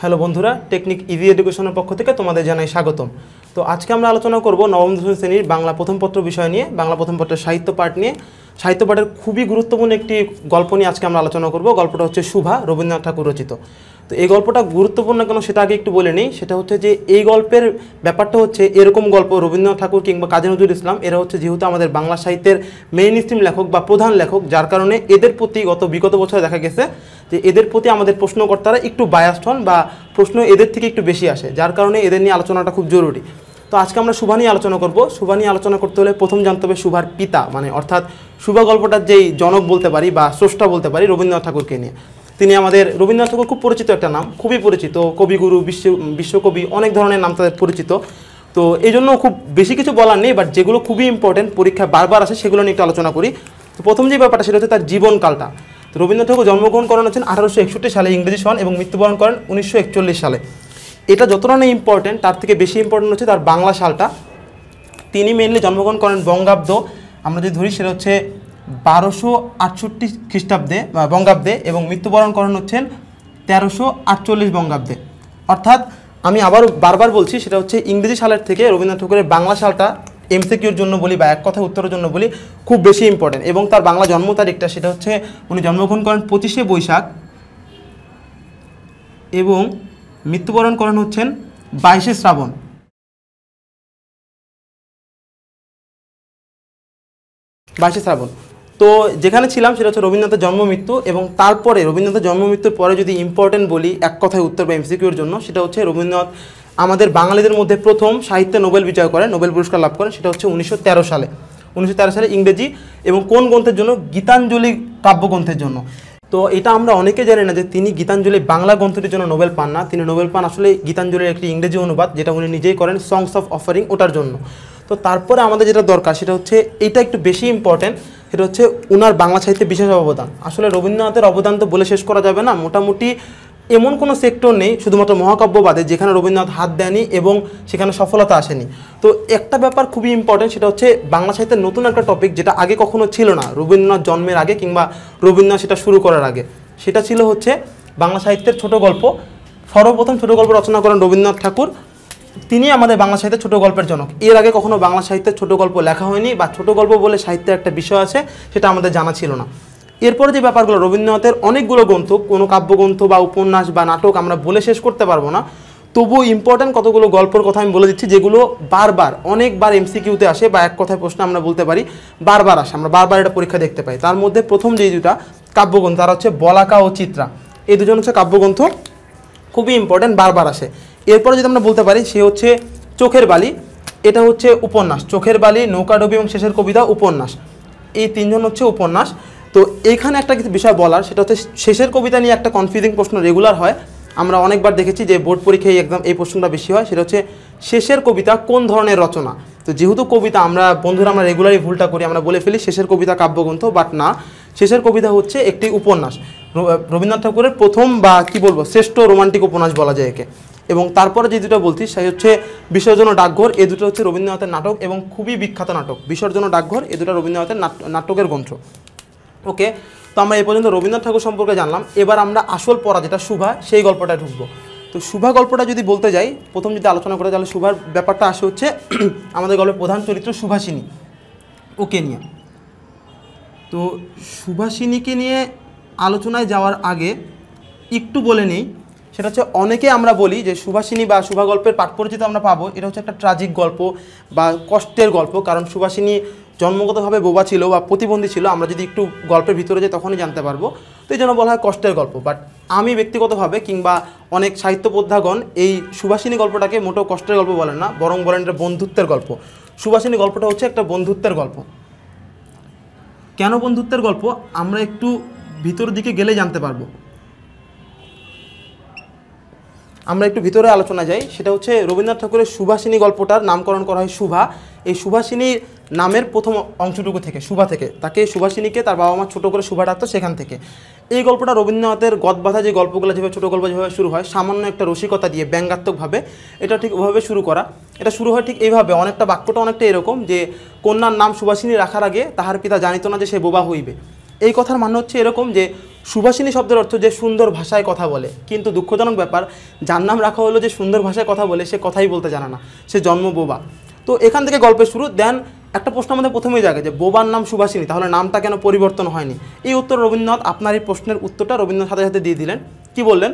Hello বন্ধুরা technique easy এডুকেশনের পক্ষ থেকে তোমাদের জানাই স্বাগতম। তো আজকে আমরা আলোচনা করব নবম দশম শ্রেণির বাংলা প্রথম পত্র বিষয় নিয়ে, বাংলা প্রথম পত্রের সাহিত্য পাঠ নিয়ে। সাহিত্য পাঠের খুবই গুরুত্বপূর্ণ একটি গল্প নিয়ে আজকে আমরা আলোচনা করব। গল্পটা হচ্ছে শুভা রবীন্দ্রনাথ ঠাকুর রচিত। তো এই গল্পটা গুরুত্বপূর্ণ কেন সেটা আগে একটু বলে নিই। সেটা হচ্ছে যে এই গল্পের ব্যাপারটা হচ্ছে এরকম গল্প রবীন্দ্রনাথ ঠাকুর কিংবা কাজী নজরুল ইসলাম, এরা হচ্ছে যেহেতু আমাদের বাংলা সাহিত্যের মেইন স্ট্রিম লেখক বা প্রধান লেখক, যার কারণে এদের প্রতি গত বিগত বছরে দেখা গেছে যে এদের প্রতি আমাদের প্রশ্নকর্তারা একটু বায়াস্ট হন বা প্রশ্ন এদের থেকে একটু বেশি আসে, যার কারণে এদের নিয়ে আলোচনাটা খুব জরুরি। তো আজকে আমরা শুভা নিয়ে আলোচনা করব। শুভা নিয়ে আলোচনা করতে হলে প্রথম জানতে হবে শুভার পিতা মানে অর্থাৎ শুভা গল্পটার যেই জনক বলতে পারি বা স্রষ্টা বলতে পারি রবীন্দ্রনাথ ঠাকুরকে নিয়ে। তিনি আমাদের রবীন্দ্রনাথ ঠাকুর খুব পরিচিত একটা নাম, খুবই পরিচিত। কবিগুরু, বিশ্ব, বিশ্বকবি, অনেক ধরনের নাম তাদের পরিচিত। তো এই জন্য খুব বেশি কিছু বলার নেই বাট যেগুলো খুবই ইম্পর্টেন্ট পরীক্ষায় বারবার আসে, সেগুলো নিয়ে একটু আলোচনা করি। তো প্রথম যে ব্যাপারটা, সেটা হচ্ছে তার জীবনকালটা। তো রবীন্দ্রনাথ ঠাকুর জন্মগ্রহণ করেন হচ্ছেন আঠারোশো একষট্টি সালে ইংরেজি সন এবং মৃত্যুবরণ করেন উনিশশো একচল্লিশ সালে। এটা যতটা না ইম্পর্টেন্ট তার থেকে বেশি ইম্পর্টেন্ট হচ্ছে তার বাংলা সালটা। তিনি মেনলি জন্মগ্রহণ করেন বঙ্গাব্দ। আমরা যদি ধরি, সেটা হচ্ছে বারোশো আটষট্টি খ্রিস্টাব্দে বঙ্গাব্দে এবং মৃত্যুবরণ করেন হচ্ছেন তেরোশো আটচল্লিশ বঙ্গাব্দে। অর্থাৎ আমি আবারও বারবার বলছি, সেটা হচ্ছে ইংরেজি সালের থেকে রবীন্দ্রনাথ ঠাকুরের বাংলা সালটা এমসিকিউর জন্য বলি বা এক কথা উত্তরের জন্য বলি খুব বেশি ইম্পর্টেন্ট এবং তার বাংলা জন্ম তারিখটা সেটা হচ্ছে উনি জন্মগ্রহণ করেন পঁচিশে বৈশাখ এবং মৃত্যুবরণ করেন হচ্ছেন বাইশে শ্রাবণ। বাইশে শ্রাবণ। তো যেখানে ছিলাম সেটা হচ্ছে রবীন্দ্রনাথের জন্ম মৃত্যু এবং তারপরে রবীন্দ্রনাথের জন্ম মৃত্যুর পরে যদি ইম্পর্টেন্ট বলি, এক কথায় উত্তর বা এমসিকিউর জন্য, সেটা হচ্ছে রবীন্দ্রনাথ আমাদের বাঙালিদের মধ্যে প্রথম সাহিত্যে নোবেল বিজয় করেন, নোবেল পুরস্কার লাভ করেন, সেটা হচ্ছে উনিশশো তেরো সালে। উনিশশো তেরো সালে ইংরেজি এবং কোন গ্রন্থের জন্য? গীতাঞ্জলি কাব্যগ্রন্থের জন্য। তো এটা আমরা অনেকে জানি না যে তিনি গীতাঞ্জলি বাংলা গ্রন্থটির জন্য নোবেল পান না। তিনি নোবেল পান আসলে গীতাঞ্জলির একটি ইংরেজি অনুবাদ, যেটা উনি নিজেই করেন সংস অফ অফারিং ওটার জন্য। তো তারপরে আমাদের যেটা দরকার, সেটা হচ্ছে এটা একটু বেশি ইম্পর্টেন্ট সেটা হচ্ছে উনার বাংলা সাহিত্যে বিশেষ অবদান। আসলে রবীন্দ্রনাথের অবদান তো বলে শেষ করা যাবে না। মোটামুটি এমন কোনো সেক্টর নেই, শুধুমাত্র মহাকাব্যবাদে যেখানে রবীন্দ্রনাথ হাত দেয়নি এবং সেখানে সফলতা আসেনি। তো একটা ব্যাপার খুবই ইম্পর্টেন্ট সেটা হচ্ছে বাংলা সাহিত্যের নতুন একটা টপিক যেটা আগে কখনো ছিল না, রবীন্দ্রনাথ জন্মের আগে কিংবা রবীন্দ্রনাথ সেটা শুরু করার আগে। সেটা ছিল হচ্ছে বাংলা সাহিত্যের ছোট গল্প। সর্বপ্রথম ছোট গল্প রচনা করেন রবীন্দ্রনাথ ঠাকুর। তিনি আমাদের বাংলা সাহিত্যের ছোট গল্পের জনক। এর আগে কখনো বাংলা সাহিত্যের ছোট গল্প লেখা হয়নি বা ছোট গল্প বলে সাহিত্যের একটা বিষয় আছে, সেটা আমাদের জানা ছিল না। এরপরে যে ব্যাপারগুলো, রবীন্দ্রনাথের অনেকগুলো গ্রন্থ, কোনো কাব্যগ্রন্থ বা উপন্যাস বা নাটক আমরা বলে শেষ করতে পারব না, তবুও ইম্পর্ট্যান্ট কতগুলো গল্পের কথা আমি বলে দিচ্ছি, যেগুলো বারবার, অনেকবার এমসিকিউতে আসে বা এক কথায় প্রশ্ন আমরা বলতে পারি, বারবার আসে, আমরা বারবার এটা পরীক্ষা দেখতে পাই। তার মধ্যে প্রথম যে দুটা কাব্যগ্রন্থ, তারা হচ্ছে বলাকা ও চিত্রা। এই দুজন হচ্ছে কাব্যগ্রন্থ, খুবই ইম্পর্ট্যান্ট বারবার আসে। এরপরে যদি আমরা বলতে পারি, সে হচ্ছে চোখের বালি। এটা হচ্ছে উপন্যাস। চোখের বালি নৌকাডবি এবং শেষের কবিতা, উপন্যাস। এই তিনজন হচ্ছে উপন্যাস। তো এখানে একটা কিছু বিষয় বলার, সেটা হচ্ছে শেষের কবিতা নিয়ে একটা কনফিউজিং প্রশ্ন রেগুলার হয়। আমরা অনেকবার দেখেছি যে বোর্ড পরীক্ষায় একদম এই প্রশ্নটা বেশি হয়, সেটা হচ্ছে শেষের কবিতা কোন ধরনের রচনা? তো যেহেতু কবিতা আমরা, বন্ধুরা আমরা রেগুলারই ভুলটা করি, আমরা বলে ফেলি শেষের কবিতা কাব্যগ্রন্থ বাট না। শেষের কবিতা হচ্ছে একটি উপন্যাস। রবীন্দ্রনাথ ঠাকুরের প্রথম বা কি বলব, শ্রেষ্ঠ রোমান্টিক উপন্যাস বলা যায় একে। এবং তারপরে যে দুটো বলছি সেই হচ্ছে বিসর্জন ডাকঘর, এ দুটো হচ্ছে রবীন্দ্রনাথের নাটক এবং খুবই বিখ্যাত নাটক। বিসর্জন ডাকঘর, এ দুটো রবীন্দ্রনাথের নাটকের গ্রন্থ। ওকে? তো আমরা এই পর্যন্ত রবীন্দ্রনাথ ঠাকুর সম্পর্কে জানলাম। এবার আমরা আসল পড়া যেটা শুভা সেই গল্পটায় ঢুকবো। তো শুভা গল্পটা যদি বলতে যাই, প্রথম যদি আলোচনা করে, তাহলে শুভার ব্যাপারটা আসে হচ্ছে আমাদের গল্পের প্রধান চরিত্র সুভাষিনী ওকে নিয়ে। তো সুভাষিনীকে নিয়ে আলোচনায় যাওয়ার আগে একটু বলে নিই সেটা হচ্ছে অনেকে আমরা বলি যে সুভাষিনী বা শুভা গল্পের পাঠ পরিচিত আমরা পাবো। এটা হচ্ছে একটা ট্রাজিক গল্প বা কষ্টের গল্প। কারণ সুভাষিনী জন্মগতভাবে বোবা ছিল বা প্রতিবন্ধী ছিল, আমরা যদি একটু গল্পের ভিতরে যাই তখনই জানতে পারব। তো এই জন্য বলা হয় কষ্টের গল্প। বাট আমি ব্যক্তিগতভাবে কিংবা অনেক সাহিত্য বোদ্ধাগণ এই সুভাষিনী গল্পটাকে মোটেও কষ্টের গল্প বলেন না, বরং বলেন এটা বন্ধুত্বের গল্প। সুভাষিনী গল্পটা হচ্ছে একটা বন্ধুত্বের গল্প। কেন বন্ধুত্বের গল্প? আমরা একটু ভিতর দিকে গেলে জানতে পারব। আমরা একটু ভিতরে আলোচনা যাই। সেটা হচ্ছে রবীন্দ্রনাথ ঠাকুরের সুভাষিনী গল্পটার নামকরণ করা হয় শুভা এই সুভাষিনী নামের প্রথম অংশটুকু থেকে শুভা থেকে। তাকে সুভাষিনীকে তার বাবা মা ছোটো করে শুভা ডাকতো সেখান থেকে। এই গল্পটা রবীন্দ্রনাথের গদবাধা যে গল্পগুলো যেভাবে ছোটো গল্প যেভাবে শুরু হয়, সামান্য একটা রসিকতা দিয়ে ব্যঙ্গাত্মকভাবে এটা ঠিক ওভাবে শুরু করা। এটা শুরু হয় ঠিক এইভাবে, অনেকটা বাক্যটা অনেকটা এরকম যে, কন্যার নাম সুভাষিনী রাখার আগে তাহার পিতা জানিত না যে সে বোবা হইবে। এই কথার মানে হচ্ছে এরকম যে সুভাষিনী শব্দের অর্থ যে সুন্দর ভাষায় কথা বলে। কিন্তু দুঃখজনক ব্যাপার, যার নাম রাখা হলো যে সুন্দর ভাষায় কথা বলে, সে কথাই বলতে জানে না। সে জন্ম বোবা। তো এখান থেকে গল্পের শুরু, দেন একটা প্রশ্ন আমাদের প্রথমেই জাগে যে বোবার নাম সুভাষিনী, তাহলে নামটা কেন পরিবর্তন হয়নি? এই উত্তর রবীন্দ্রনাথ, আপনার এই প্রশ্নের উত্তরটা রবীন্দ্রনাথ সাথে সাথে দিয়ে দিলেন। কি বললেন?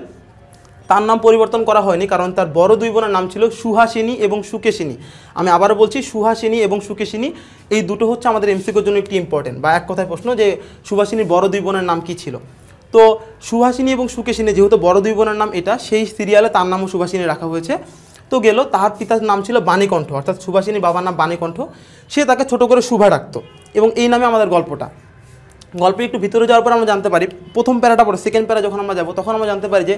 তার নাম পরিবর্তন করা হয়নি, কারণ তার বড় দুই বোনের নাম ছিল সুহাসিনী এবং সুকেশিনী। আমি আবারও বলছি, সুহাসিনী এবং সুকেশিনী, এই দুটো হচ্ছে আমাদের এমসিকিউর জন্য একটি ইম্পর্টেন্ট বা এক কথায় প্রশ্ন যে, সুভাষিনীর বড় দুই বোনের নাম কী ছিল? তো সুহাসিনী এবং সুকেশিনী, যেহেতু বড় দুই বোনের নাম এটা, সেই সিরিয়ালে তার নামও সুভাষিনী রাখা হয়েছে। তো গেল, তার পিতার নাম ছিল বাণীকণ্ঠ, অর্থাৎ সুভাষিনী বাবার নাম বাণীকণ্ঠ। সে তাকে ছোট করে শুভা ডাকতো এবং এই নামে আমাদের গল্পটা। গল্পে একটু ভিতরে যাওয়ার পর আমরা জানতে পারি, প্রথম প্যারাটা পরে সেকেন্ড প্যারা যখন আমরা যাব, তখন আমরা জানতে পারি যে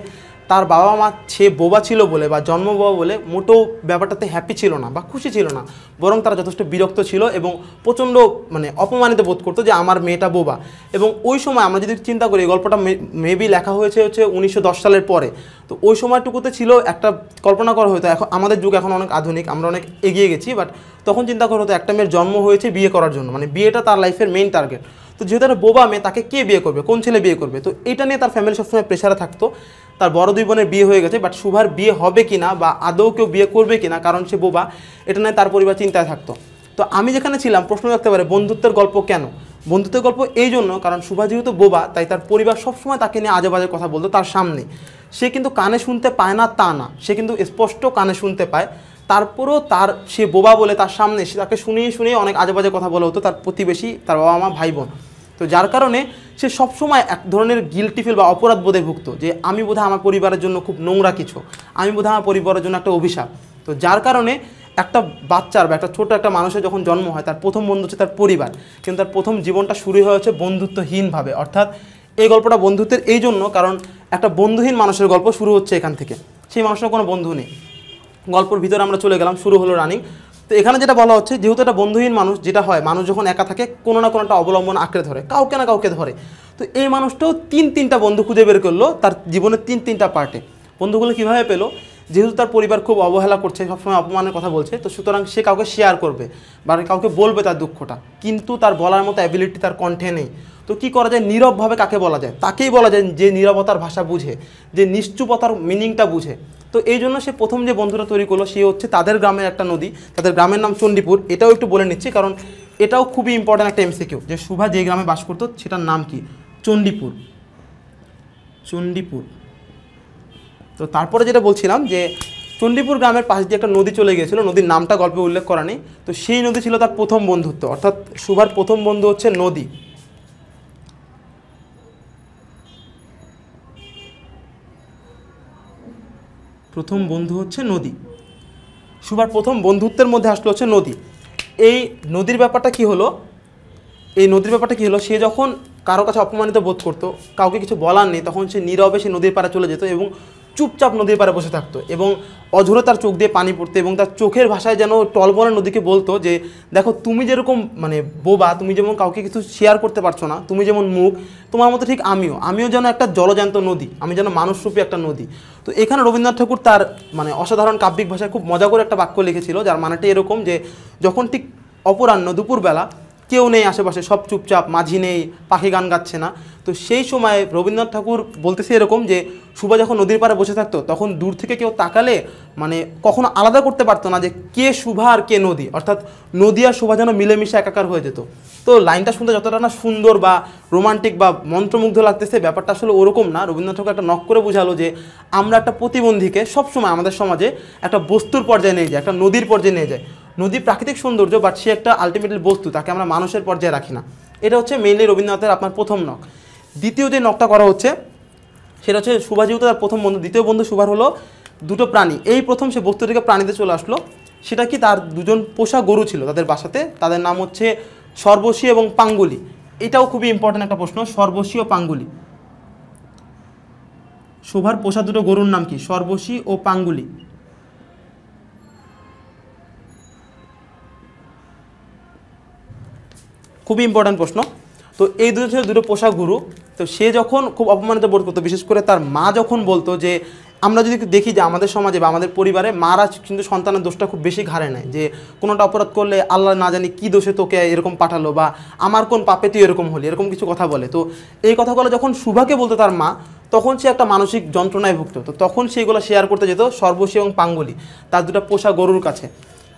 তার বাবা মা সে বোবা ছিল বলে বা জন্ম বোবা বলে মোটেও ব্যাপারটাতে হ্যাপি ছিল না বা খুশি ছিল না। বরং তারা যথেষ্ট বিরক্ত ছিল এবং প্রচণ্ড মানে অপমানিত বোধ করতো যে আমার মেয়েটা বোবা। এবং ওই সময় আমরা যদি চিন্তা করি গল্পটা মেবি লেখা হয়েছে হচ্ছে উনিশশো দশ সালের পরে। তো ওই সময়টুকুতে ছিল একটা কল্পনা করা হতো এখন আমাদের যুগ এখন অনেক আধুনিক, আমরা অনেক এগিয়ে গেছি বাট তখন চিন্তা করা হতো একটা মেয়ের জন্ম হয়েছে বিয়ে করার জন্য মানে বিয়েটা তার লাইফের মেইন টার্গেট তো যেহেতু একটা বোবা মেয়ে, তাকে কে বিয়ে করবে? কোন ছেলে বিয়ে করবে? তো এটা নিয়ে তার ফ্যামিলি সবসময় প্রেশারে থাকতো। তার বড় দুই বোনের বিয়ে হয়ে গেছে বাট শুভার বিয়ে হবে কি না বা আদৌ কেউ বিয়ে করবে কি না কারণ সে বোবা, এটা নিয়ে তার পরিবার চিন্তায় থাকতো। তো আমি যেখানে ছিলাম, প্রশ্ন রাখতে পারে, বন্ধুত্বের গল্প কেন? বন্ধুত্বের গল্প এই জন্য, কারণ শুভা যেহেতু বোবা, তাই তার পরিবার সবসময় তাকে নিয়ে আজে বাজে কথা বলতো তার সামনে। সে কিন্তু কানে শুনতে পায় না, তা না। সে কিন্তু স্পষ্ট কানে শুনতে পায়। তারপরেও তার, সে বোবা বলে তার সামনে, সে তাকে শুনিয়ে শুনিয়ে অনেক আজে বাজে কথা বলা হতো তার প্রতিবেশী, তার বাবা মা, ভাই বোন। তো যার কারণে সে সবসময় এক ধরনের গিলটি ফিল বা অপরাধ বোধে ভুক্ত, যে আমি বোধহয় আমার পরিবারের জন্য খুব নোংরা কিছু, আমি বোধহয় আমার পরিবারের জন্য একটা অভিশাপ। তো যার কারণে একটা বাচ্চার বা একটা ছোট একটা মানুষের যখন জন্ম হয়, তার প্রথম বন্ধু হচ্ছে তার পরিবার, কিন্তু তার প্রথম জীবনটা শুরু হয়েছে বন্ধুত্বহীনভাবে। অর্থাৎ এই গল্পটা বন্ধুত্বের এই জন্য, কারণ একটা বন্ধুহীন মানুষের গল্প শুরু হচ্ছে এখান থেকে। সেই মানুষের কোনো বন্ধু নেই। গল্পের ভিতরে আমরা চলে গেলাম, শুরু হলো রানিং তো এখানে যেটা বলা হচ্ছে, যেহেতু একটা বন্ধুহীন মানুষ, যেটা হয়, মানুষ যখন একা থাকে, কোনো না কোনো একটা অবলম্বন আঁকড়ে ধরে, কাউকে না কাউকে ধরে। তো এই মানুষটাও তিন তিনটা বন্ধু খুঁজে বের করল, তার জীবনের তিন তিনটা পার্টে। বন্ধুগুলো কীভাবে পেল? যেহেতু তার পরিবার খুব অবহেলা করছে, সবসময় অপমানের কথা বলছে, তো সুতরাং সে কাউকে শেয়ার করবে বা কাউকে বলবে তার দুঃখটা। কিন্তু তার বলার মতো অ্যাবিলিটি তার কণ্ঠে নেই। তো কি করা যায়? নীরবভাবে কাকে বলা যায়? তাকেই বলা যায় যে নীরবতার ভাষা বুঝে, যে নিশ্চুপতার মিনিংটা বুঝে। তো এই জন্য সে প্রথম যে বন্ধুরা তৈরি করল, সে হচ্ছে তাদের গ্রামের একটা নদী। তাদের গ্রামের নাম চণ্ডীপুর। এটাও একটু বলে নিচ্ছি, কারণ এটাও খুবই ইম্পর্ট্যান্ট একটা এমসিকিউ যে শুভা যে গ্রামে বাস করতো, সেটার নাম কি? চণ্ডীপুর। চণ্ডীপুর। তো তারপরে যেটা বলছিলাম যে, চণ্ডীপুর গ্রামের পাশ দিয়ে একটা নদী চলে গিয়েছিল, নদীর নামটা গল্পে উল্লেখ করা নেই। তো সেই নদী ছিল তার প্রথম বন্ধুত্ব, অর্থাৎ শুভার প্রথম বন্ধু হচ্ছে নদী। প্রথম বন্ধু হচ্ছে নদী। সুভার প্রথম বন্ধুত্বের মধ্যে আসলো হচ্ছে নদী। এই নদীর ব্যাপারটা কি হলো? এই নদীর ব্যাপারটা কী হলো? সে যখন কারও কাছে অপমানিত বোধ করতো, কাউকে কিছু বলার নেই, তখন সে নীরবে সে নদীর পাড়ে চলে যেত এবং চুপচাপ নদীর পাড়ে বসে থাকতো এবং অঝরে তার চোখ দিয়ে পানি পড়তো এবং তার চোখের ভাষায় যেন টলবলে নদীকে বলতো যে, দেখো, তুমি যেরকম মানে বোবা, তুমি যেমন কাউকে কিছু শেয়ার করতে পারছ না, তুমি যেমন মুখ, তোমার মতো ঠিক আমিও। আমিও যেন একটা জলজান্ত নদী, আমি যেন মানুষরূপী একটা নদী। তো এখানে রবীন্দ্রনাথ ঠাকুর তার মানে অসাধারণ কাব্যিক ভাষায় খুব মজা করে একটা বাক্য লিখেছিল, যার মানেটা এরকম যে, যখন ঠিক অপরাহ্ন দুপুরবেলা কেউ নেই আশেপাশে, সব চুপচাপ, মাঝি নেই, পাখি গান গাচ্ছে না। তো সেই সময় রবীন্দ্রনাথ ঠাকুর বলতেছে এরকম যে সুভা যখন নদীর পাড়ে বসে থাকতো, তখন দূর থেকে কেউ তাকালে মানে কখনো আলাদা করতে পারতো না যে, কে শুভা আর কে নদী। অর্থাৎ নদী আর শুভা যেন মিলেমিশে একাকার হয়ে যেত। তো লাইনটা শুনতে যতটা না সুন্দর বা রোমান্টিক বা মন্ত্রমুগ্ধ লাগতেছে, ব্যাপারটা আসলে ওরকম না। রবীন্দ্রনাথ ঠাকুর একটা নক করে বোঝালো যে, আমরা একটা প্রতিবন্ধীকে সবসময় আমাদের সমাজে একটা বস্তুর পর্যায়ে নিয়ে যায় একটা নদীর পর্যায়ে নিয়ে যায় নদী প্রাকৃতিক সৌন্দর্য বাট সে একটা আলটিমেটলি বস্তু, তাকে আমরা মানুষের পর্যায়ে রাখি না। এটা হচ্ছে মেইনলি রবীন্দ্রনাথের আপনার প্রথম নখ দ্বিতীয় যে নখটা করা হচ্ছে, সেটা হচ্ছে সুভাজিউত তার প্রথম বন্ধু। দ্বিতীয় বন্ধু সুভার হলো দুটো প্রাণী। এই প্রথম সে বস্তু থেকে প্রাণীতে চলে আসলো। সেটা কি তার দুজন পোষা গরু ছিল তাদের বাসাতে? তাদের নাম হচ্ছে সর্বশী এবং পাঙ্গুলি। এটাও খুবই ইম্পর্ট্যান্ট একটা প্রশ্ন, সর্বশী ও পাঙ্গুলি। শোভার পোষা দুটো গরুর নাম কি? সর্বশী ও পাঙ্গুলি। খুবই ইম্পর্ট্যান্ট প্রশ্ন। তো এই দুটো ছিল দুটো পোষা গুরু। তো সে যখন খুব অপমানিত বোধ করতো, বিশেষ করে তার মা যখন বলতো যে, আমরা যদি দেখি যে আমাদের সমাজে বা আমাদের পরিবারে মারা কিন্তু সন্তানের দোষটা খুব বেশি ঘাড়ে নেয় যে, কোনোটা অপরাধ করলে আল্লাহ না জানি কী দোষে তোকে এরকম পাঠালো বা আমার কোন পাপে তুই এরকম হলি, এরকম কিছু কথা বলে। তো এই কথাগুলো যখন সুভাকে বলতো তার মা, তখন সে একটা মানসিক যন্ত্রণায় ভুগত। তো তখন সেগুলো শেয়ার করতে যেত সর্বশী এবং পাঙ্গলি, তার দুটো পোষা গরুর কাছে।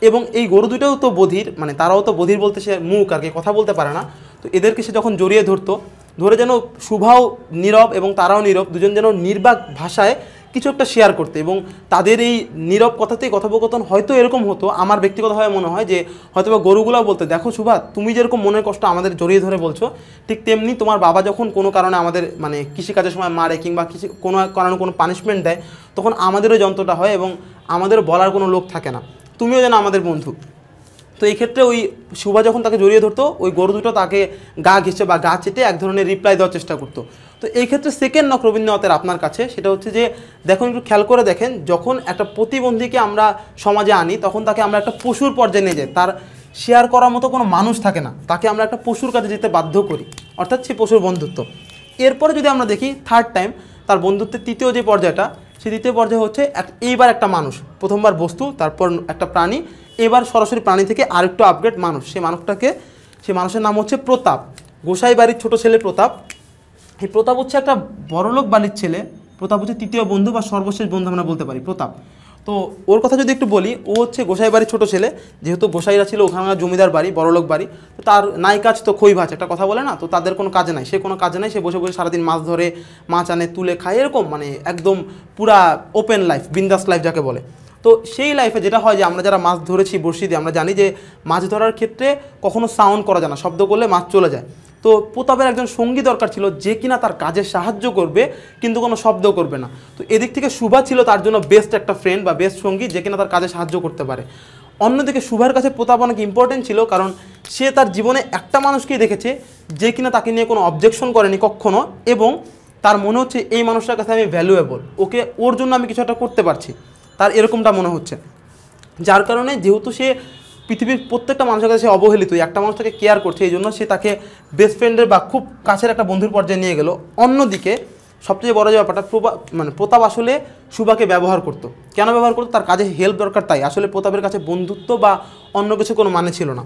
এবং এই গরু দুটোও তো বধির মানে তারাও তো বধির বলতে সে মুখ আর কি, কথা বলতে পারে না। তো এদেরকে সে যখন জড়িয়ে ধরতো, ধরে যেন শুভাও নীরব এবং তারাও নীরব, দুজন যেন নির্বাক ভাষায় কিছু একটা শেয়ার করতে। এবং তাদের এই নীরব কথাতেই কথোপকথন হয়তো এরকম হতো, আমার ব্যক্তিগতভাবে মনে হয় যে হয়তো বা গরুগুলো বলতে, দেখো সুভা তুমি যেরকম মনের কষ্ট আমাদের জড়িয়ে ধরে বলছো, ঠিক তেমনি তোমার বাবা যখন কোনো কারণে আমাদের মানে কৃষিকাজের সময় মারে কিংবা কিছু কোনো কারণে কোনো পানিশমেন্ট দেয়, তখন আমাদেরও যন্ত্রটা হয় এবং আমাদেরও বলার কোনো লোক থাকে না। তুমিও যেন আমাদের বন্ধু। তো এই ক্ষেত্রে ওই শুভা যখন তাকে জড়িয়ে ধরতো, ওই গরু দুটো তাকে গা ঘেঁচে বা গা চেটে এক ধরনের রিপ্লাই দেওয়ার চেষ্টা করতো। তো এই ক্ষেত্রে সেকেন্ড নক রবীন্দ্রনাথের আপনার কাছে, সেটা হচ্ছে যে, দেখুন একটু খেয়াল করে দেখেন, যখন একটা প্রতিবন্ধীকে আমরা সমাজে আনি, তখন তাকে আমরা একটা পশুর পর্যায়ে নিয়ে যাই। তার শেয়ার করার মতো কোনো মানুষ থাকে না। তাকে আমরা একটা পশুর কাছে যেতে বাধ্য করি, অর্থাৎ সে পশুর বন্ধুত্ব। এরপরে যদি আমরা দেখি থার্ড টাইম তার বন্ধুত্বের তৃতীয় যে পর্যায়টা সেই দ্বিতীয় পর্যায়ে হচ্ছে এইবার একটা মানুষ। প্রথমবার বস্তু, তারপর একটা প্রাণী। এবার সরাসরি প্রাণী থেকে আরেকটু আপগ্রেড মানুষ। সেই মানুষটাকে সেই মানুষের নাম হচ্ছে প্রতাপ। গোসাই বাড়ির ছোটো ছেলে প্রতাপ। এই প্রতাপ হচ্ছে একটা বড়লোক বাড়ির ছেলে। প্রতাপ হচ্ছে তৃতীয় বন্ধু বা সর্বশেষ বন্ধু আমরা বলতে পারি, প্রতাপ। তো ওর কথা যদি একটু বলি, ও হচ্ছে গোসাই বাড়ির ছোটো ছেলে, যেহেতু গোসাইরা ছিল ওখানে জমিদার বাড়ি বড়লোক বাড়ি, তো তার নাই কাজ তো খই ভাজ, একটা কথা বলে না? তো তাদের কোনো কাজ নাই, সে কোনো কাজ নাই, সে বসে বসে সারাদিন মাছ ধরে, মাছ আনে, তুলে খায়, এরকম মানে একদম পুরা ওপেন লাইফ বিন্দাস লাইফ যাকে বলে। তো সেই লাইফে যেটা হয় যে আমরা যারা মাছ ধরেছি, বড়শি দিয়ে, আমরা জানি যে মাছ ধরার ক্ষেত্রে কখনো সাউন্ড করা যায় না, শব্দ করলে মাছ চলে যায়। তো প্রতাপের একজন সঙ্গী দরকার ছিল, যে কিনা তার কাজে সাহায্য করবে, কিন্তু কোনো শব্দ করবে না। তো এদিক থেকে শুভা ছিল তার জন্য বেস্ট একটা ফ্রেন্ড বা বেস্ট সঙ্গী, যে কিনা তার কাজে সাহায্য করতে পারে। অন্যদিকে শুভার কাছে প্রতাপ অনেক ইম্পর্টেন্ট ছিল, কারণ সে তার জীবনে একটা মানুষকেই দেখেছে, যে কিনা তাকে নিয়ে কোনো অবজেকশন করেনি কখনো, এবং তার মনে হচ্ছে এই মানুষটার কাছে আমি ভ্যালুয়েবল ওকে ওর জন্য আমি কিছু একটা করতে পারছি। তার এরকমটা মনে হচ্ছে। যার কারণে যেহেতু সে পৃথিবীর প্রত্যেকটা মানুষের কাছে সে অবহেলিত একটা মানুষ তাকে কেয়ার করছে, এই জন্য সে তাকে বেস্ট ফ্রেন্ডের বা খুব কাছের একটা বন্ধুর পর্যায়ে নিয়ে গেল। অন্যদিকে সবচেয়ে বড় যে ব্যাপারটা, প্রভা মানে প্রতাপ আসলে সুভাকে ব্যবহার করতো। কেন ব্যবহার করতো? তার কাজে হেল্প দরকার তাই। আসলে প্রতাপের কাছে বন্ধুত্ব বা অন্য কিছু কোনো মানে ছিল না।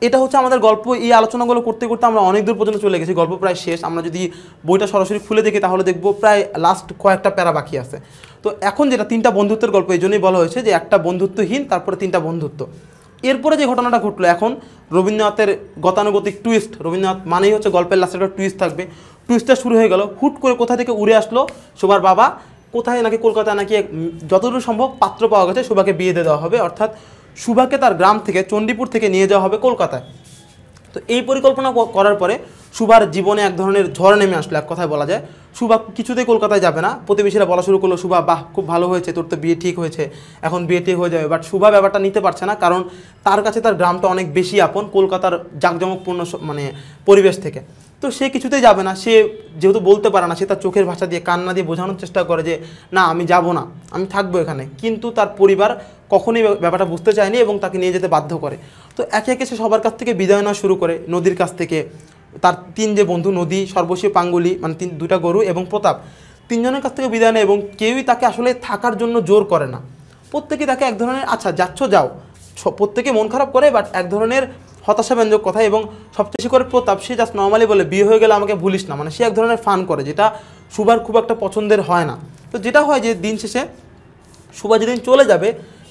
এটা হচ্ছে আমাদের গল্প। এই আলোচনাগুলো করতে করতে আমরা অনেক দূর পর্যন্ত চলে গেছি। গল্প প্রায় শেষ। আমরা যদি বইটা সরাসরি খুলে দেখি, তাহলে দেখব প্রায় লাস্ট কয়েকটা প্যারা বাকি আছে। তো এখন যেটা তিনটা বন্ধুত্বের গল্প, এই জন্যই বলা হয়েছে যে একটা বন্ধুত্বহীন, তারপরে তিনটা বন্ধুত্ব। এরপরে যে ঘটনাটা ঘটলো, এখন রবীন্দ্রনাথের গতানুগতিক টুইস্ট রবীন্দ্রনাথ মানেই হচ্ছে গল্পের লাস্টে একটা টুইস্ট থাকবে। টুইস্টটা শুরু হয়ে গেল, হুট করে কোথা থেকে উড়ে আসলো শোভার বাবা, কোথায় নাকি কলকাতায় নাকি যতদূর সম্ভব পাত্র পাওয়া গেছে, শোভাকে বিয়ে দেওয়া হবে। অর্থাৎ সুভাকে তার গ্রাম থেকে, চণ্ডীপুর থেকে নিয়ে যাওয়া হবে কলকাতায়। তো এই পরিকল্পনা করার পরে সুভার জীবনে এক ধরনের ঝড় নেমে আসলো, এক কথায় বলা যায়। সুভা কিছুতেই কলকাতায় যাবে না। প্রতিবেশীরা বলা শুরু করল, সুভা, বাহ, খুব ভালো হয়েছে, তোর তো বিয়ে ঠিক হয়েছে। এখন বিয়ে ঠিক হয়ে যাবে। বাট সুভা ব্যাপারটা নিতে পারছে না, কারণ তার কাছে তার গ্রামটা অনেক বেশি আপন, কলকাতার জাঁকজমকপূর্ণ মানে পরিবেশ থেকে। তো সে কিছুতেই যাবে না। সে যেহেতু বলতে পারে না, সে তার চোখের ভাষা দিয়ে, কান্না দিয়ে বোঝানোর চেষ্টা করে যে, না, আমি যাব না, আমি থাকব এখানে। কিন্তু তার পরিবার কখনোই ব্যাপারটা বুঝতে চায়নি এবং তাকে নিয়ে যেতে বাধ্য করে। তো একে একে সে সবার কাছ থেকে বিদায় নেওয়া শুরু করে নদীর কাছ থেকে। তার তিন যে বন্ধু, নদী সর্বশী পাঙ্গুলি মানে তিন দুটা গরু এবং প্রতাপ, তিনজনের কাছ থেকে বিদায় নেয় এবং কেউই তাকে আসলে থাকার জন্য জোর করে না। প্রত্যেকে তাকে এক ধরনের আচ্ছা যাচ্ছ, যাও। প্রত্যেকে মন খারাপ করে, বাট এক ধরনের হতাশাব্যঞ্জক কথা এবং সবচেয়ে বেশি করে প্রতাপ, সে জাস্ট নর্মালি বলে, বিয়ে হয়ে গেলে আমাকে ভুলিস না। মানে সে এক ধরনের ফান করে, যেটা সুবার খুব একটা পছন্দের হয় না। তো যেটা হয় যে দিন শেষে সুভা যেদিন চলে যাবে,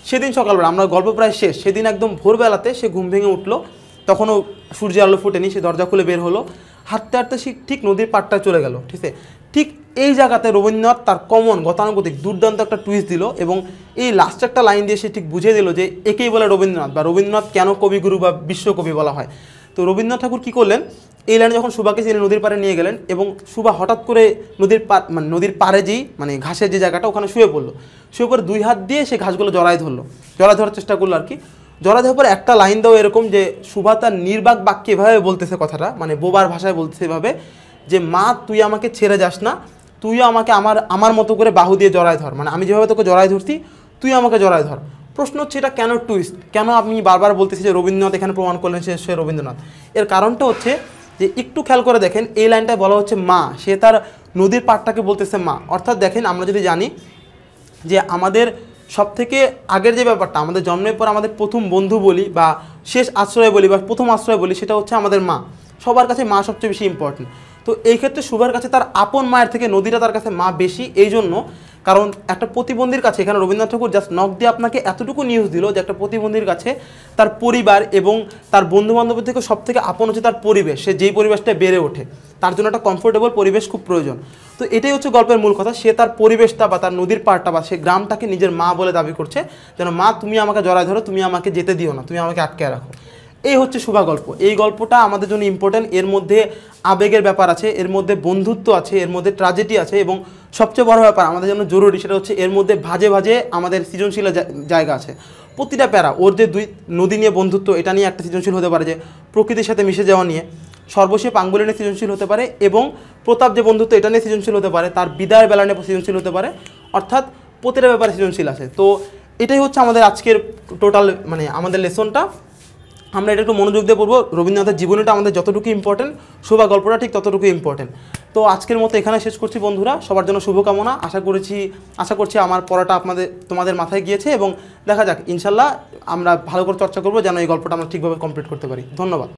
সেদিন সকালবেলা, আমরা গল্প প্রায় শেষ, সেদিন একদম ভোরবেলাতে সে ঘুম ভেঙে উঠল, তখনও সূর্যের আলো ফুটেনি, সে দরজা খুলে বের হলো, হাঁটতে হাঁটতে সে ঠিক নদীর পাড়টায় চলে গেল, ঠিক আছে? ঠিক এই জায়গাতে রবীন্দ্রনাথ তার কমন গতানুগতিক দুর্দান্ত একটা টুইস্ট দিল এবং এই লাস্ট একটা লাইন দিয়ে সে ঠিক বুঝিয়ে দিল যে একেই বলে রবীন্দ্রনাথ বা রবীন্দ্রনাথ কেন কবিগুরু বা বিশ্বকবি বলা হয়। তো রবীন্দ্রনাথ ঠাকুর কী করলেন? এই লাইনে যখন সুভাকে তিনি নদীর পাড়ে নিয়ে গেলেন এবং সুভা হঠাৎ করে নদীর পা মানে নদীর পাড়ে যেই মানে ঘাসের যে জায়গাটা ওখানে শুয়ে পড়ল। শুয়ে পড়ে দুই হাত দিয়ে সে ঘাসগুলো জড়ায় ধরলো। জড়ায় ধরার চেষ্টা করল আর কি। জড়ায় ধরার পরে একটা লাইন দাও এরকম যে সুভা তার নির্বাক বাক্যে এভাবে বলতেছে কথাটা মানে বোবার ভাষায় বলতেছে এভাবে যে, মা, তুই আমাকে ছেড়ে যাস না। তুইও আমাকে আমার আমার মতো করে বাহু দিয়ে জড়ায় ধর। মানে আমি যেভাবে তোকে জড়ায় ধরছি তুই আমাকে জড়ায় ধর। প্রশ্ন হচ্ছে এটা কেন টুইস্ট কেন আপনি বারবার বলতেছি যে রবীন্দ্রনাথ এখানে প্রমাণ করলেন সে সে রবীন্দ্রনাথ? এর কারণটা হচ্ছে যে একটু খেয়াল করে দেখেন, এই লাইনটায় বলা হচ্ছে মা। সে তার নদীর পাড়টাকে বলতেছে মা। অর্থাৎ দেখেন, আমরা যদি জানি যে আমাদের সব থেকে আগের যে ব্যাপারটা, আমাদের জন্মের পর আমাদের প্রথম বন্ধু বলি বা শেষ আশ্রয় বলি বা প্রথম আশ্রয় বলি, সেটা হচ্ছে আমাদের মা। সবার কাছে মা সবচেয়ে বেশি ইম্পর্টেন্ট তো এই ক্ষেত্রে শুভার কাছে তার আপন মায়ের থেকে নদীটা তার কাছে মা বেশি, এই জন্য কারণ একটা প্রতিবন্ধীর কাছে, এখানে রবীন্দ্রনাথ ঠাকুর জাস্ট নখ দিয়ে আপনাকে এতটুকু নিউজ দিল যে একটা প্রতিবন্ধীর কাছে তার পরিবার এবং তার বন্ধু বান্ধবের থেকে সব থেকে আপন হচ্ছে তার পরিবেশ, সে যেই পরিবেশটা বেড়ে ওঠে, তার জন্য একটা কমফোর্টেবল পরিবেশ খুব প্রয়োজন। তো এটাই হচ্ছে গল্পের মূল কথা, সে তার পরিবেশটা বা তার নদীর পাড়টা বা সে গ্রামটাকে নিজের মা বলে দাবি করছে, যেন মা তুমি আমাকে জড়ায় ধরো, তুমি আমাকে যেতে দিও না, তুমি আমাকে আটকে রাখো। এই হচ্ছে শুভা গল্প। এই গল্পটা আমাদের জন্য ইম্পর্ট্যান্ট এর মধ্যে আবেগের ব্যাপার আছে, এর মধ্যে বন্ধুত্ব আছে, এর মধ্যে ট্রাজেডি আছে এবং সবচেয়ে বড় ব্যাপার আমাদের জন্য জরুরি সেটা হচ্ছে এর মধ্যে ভাজে ভাজে আমাদের সৃজনশীল জায়গা আছে। প্রতিটা প্যারা, ওর যে দুই নদী নিয়ে বন্ধুত্ব, এটা নিয়ে একটা সৃজনশীল হতে পারে যে প্রকৃতির সাথে মিশে যাওয়া নিয়ে। সর্বশেষ পাঙ্গুলি নিয়ে সৃজনশীল হতে পারে এবং প্রতাপ যে বন্ধুত্ব, এটা নিয়ে সৃজনশীল হতে পারে, তার বিদায়ের বেলা নিয়ে সৃজনশীল হতে পারে। অর্থাৎ প্রতিটা ব্যাপারে সৃজনশীল আছে। তো এটাই হচ্ছে আমাদের আজকের টোটাল মানে আমাদের লেসনটা আমরা এটা একটু মনোযোগ দিয়ে পড়ব। রবীন্দ্রনাথের জীবনীটা আমাদের যতটুকু ইম্পর্টেন্ট শোভা গল্পটা ঠিক ততটুকু ইম্পর্টেন্ট তো আজকের মতো এখানে শেষ করছি বন্ধুরা, সবার জন্য শুভকামনা। আশা করেছি, আশা করছি আমার পড়াটা আপনাদের, তোমাদের মাথায় গিয়েছে এবং দেখা যাক, ইনশাল্লাহ আমরা ভালো করে চর্চা করব যেন এই গল্পটা আমরা ঠিকভাবে কমপ্লিট করতে পারি। ধন্যবাদ।